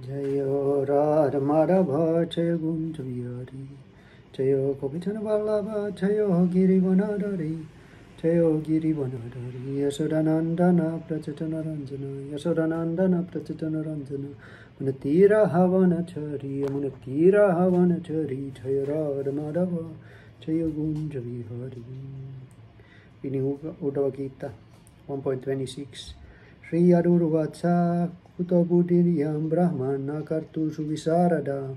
जयो जव जय गुन्ज वि हरि जय कवि छन् बाल भय गिरिवना जय गिरिवन यशो नन्दन प्रचन रञ्जना यशो नन्दन प्रचन रञ्जन मन तिरा हवन छरिरा हवन छरी। जय राध माधव जय गुन् जि हरिता one point twenty six Sri Adurvacha Kuto Buddhiriyam Brahmana Kartushu Visarada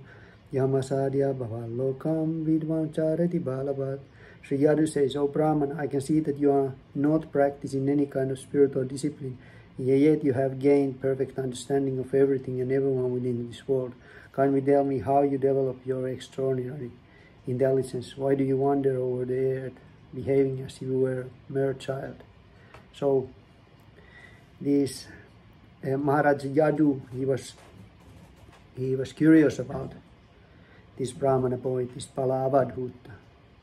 Yamasadya Bhavalokam Vidvan Charati Balavat Sri Yadu says, O Brahman, I can see that you are not practicing any kind of spiritual discipline, yet you have gained perfect understanding of everything and everyone within this world. Can you tell me how you develop your extraordinary intelligence? Why do you wander over the earth, behaving as if you were a mere child? So, this uh, Maharaj Yadu, he was he was curious about this Brahmana boy, this Palavadhuta,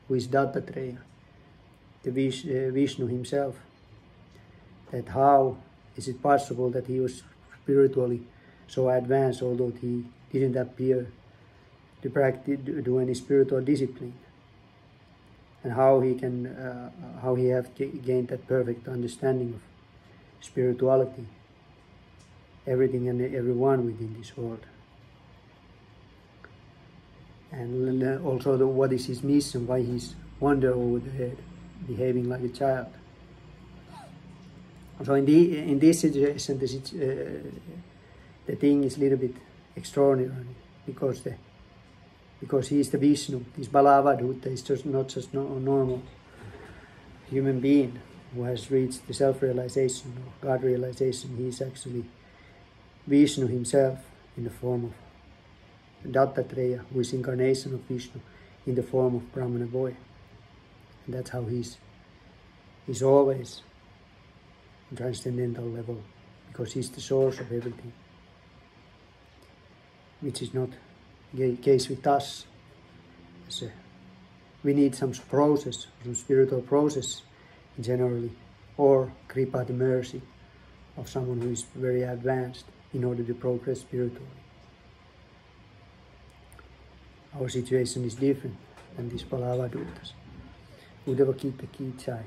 who is Dattatreya, the Vish, uh, Vishnu himself. That how is it possible that he was spiritually so advanced, although he didn't appear to practice do any spiritual discipline, and how he can uh, how he have gained that perfect understanding of spirituality, everything and everyone within this world. And also the, what is his mission, why he's wander over the head, behaving like a child. So in, the, in this situation, the, uh, the thing is a little bit extraordinary because the because he is the Vishnu, this Balavadhuta is just not just no, normal human being who has reached the self-realization or God realization, he is actually Vishnu himself in the form of Dattatreya, who is incarnation of Vishnu in the form of Brahmana boy. And that's how he's he's always transcendental level, because he's the source of everything. Which is not the case with us. So we need some process, some spiritual process generally, or kripa, the mercy of someone who is very advanced in order to progress spiritually. Our situation is different than these Palavadhutas. Uddhava Gita Ki Chai.